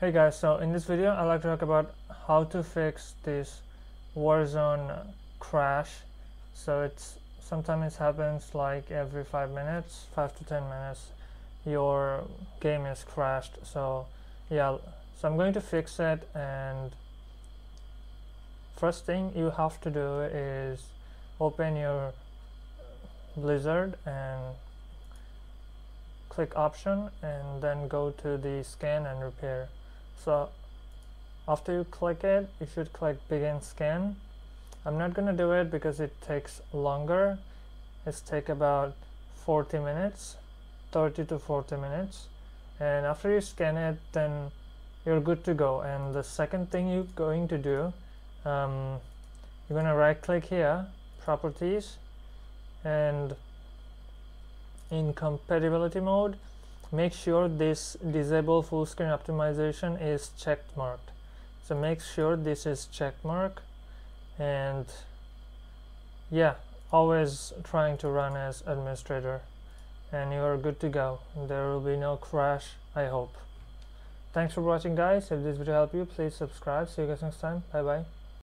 Hey guys, so in this video I'd like to talk about how to fix this Warzone crash. So it's sometimes it happens like every 5 minutes, 5 to 10 minutes your game is crashed. So yeah, so I'm going to fix it and first thing you have to do is open your Blizzard and click option and then go to the scan and repair so after you click it you should click begin scan. I'm not gonna do it because it takes longer. It's take about 40 minutes 30 to 40 minutes. And after you scan it then you're good to go. And the second thing you're going to do um, you're gonna right click here properties and in compatibility mode make sure this disable full screen optimization is checked marked. So make sure this is check mark and yeah always trying to run as administrator and you are good to go. There will be no crash I hope. Thanks for watching guys. If this video helped you please subscribe. See you guys next time. Bye bye